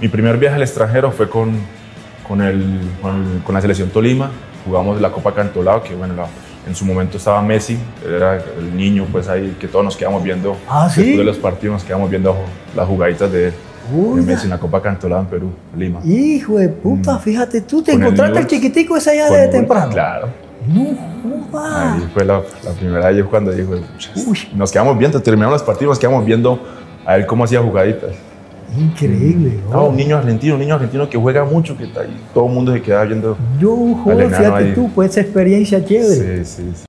Mi primer viaje al extranjero fue con, con, el, con, con la selección Tolima. Jugamos la Copa Cantolao, que bueno, la- en su momento estaba Messi, era el niño, pues ahí que todos nos quedamos viendo. Ah, ¿sí? Después de los partidos nos quedamos viendo las jugaditas de, de Uy, Messi en la Copa Cantolao en Perú, Lima. Hijo de puta, fíjate, tú te Con el encontraste al chiquitico ese allá de temprano. Claro. No, joda. Ahí fue la, la primera vez cuando dijo, Uy. nos quedamos viendo, terminamos los partidos, nos quedamos viendo a ver cómo hacía jugaditas. Increíble. No, ¿no? un niño argentino, un niño argentino que juega mucho, que está ahí, todo el mundo se queda viendo. Yo, joder, enano fíjate ahí. tú, pues esa experiencia chévere. Sí, sí, sí.